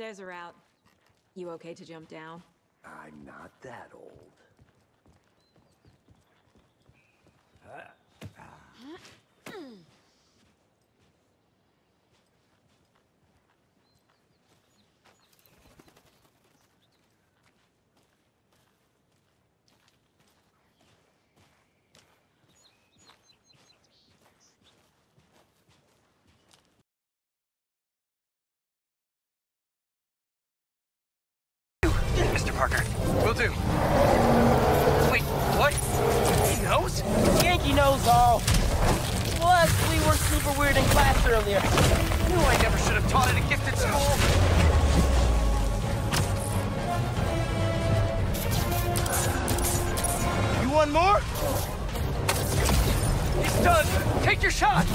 stairs are out. You okay to jump down? I'm not that old. Mr. Parker. Will do. Wait, what? He knows? Yankee knows all. Plus, we were super weird in class earlier. I Knew I never should have taught at a gifted school. You want more? It's done. Take your shot.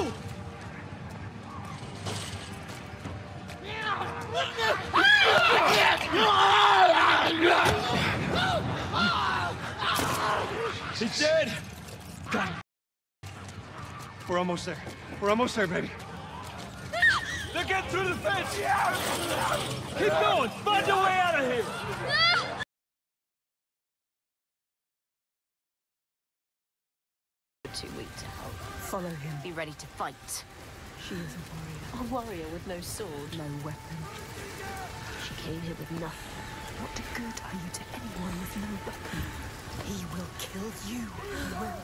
Go! He's dead! Got him. We're almost there. We're almost there, baby. They're getting through the fence! Keep going! Find a way out of here! Too weak to help. Follow him. Be ready to fight. She is a warrior. A warrior with no sword. No weapon. She came here with nothing. What good are you to anyone with no weapon? He will kill you. He will.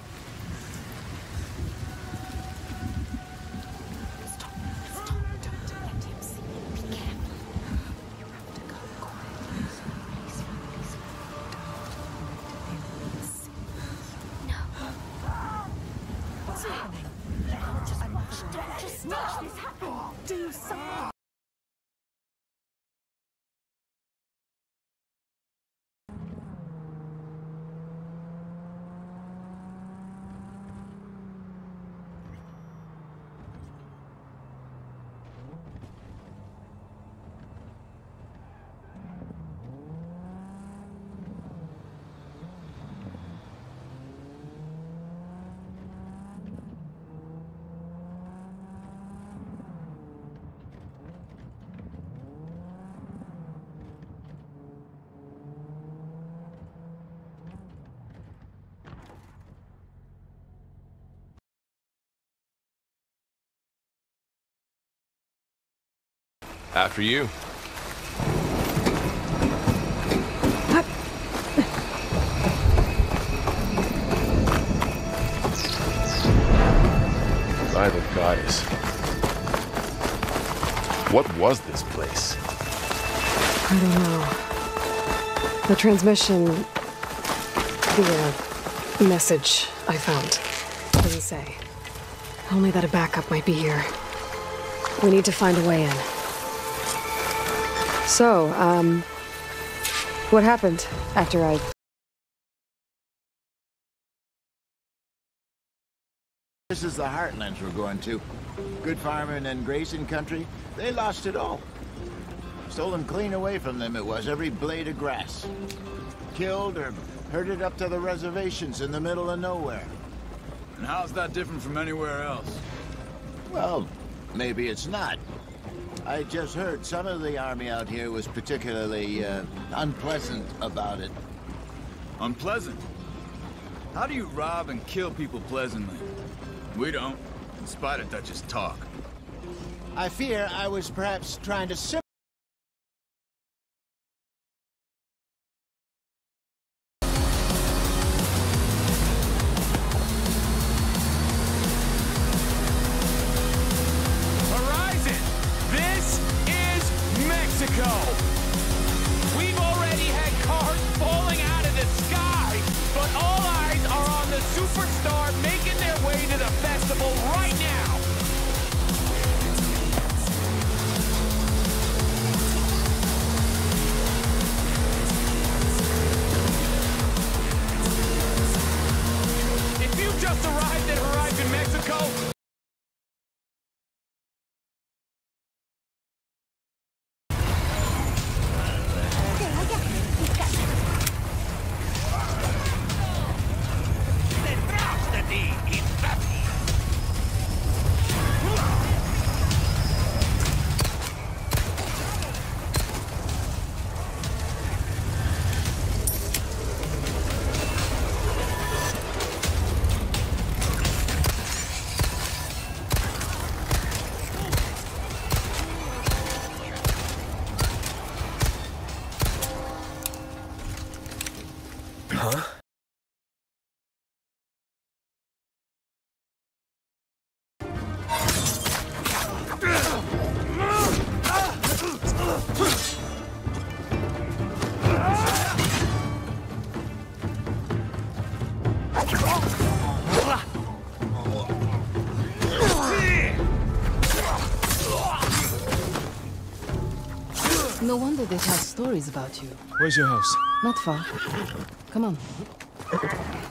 After you. By the goddess. What was this place? I don't know. The transmission. The uh, message I found. Doesn't say. Only that a backup might be here. We need to find a way in. So, um. What happened after I. This is the heartlands we're going to. Good farming and grazing country, they lost it all. Stolen clean away from them it was, every blade of grass. Killed or herded up to the reservations in the middle of nowhere. And how's that different from anywhere else? Well, maybe it's not. I just heard some of the army out here was particularly uh, unpleasant about it. Unpleasant? How do you rob and kill people pleasantly? We don't, in spite of Dutch's talk. I fear I was perhaps trying to Huh? No wonder they tell stories about you. Where's your house? Not far. Come on.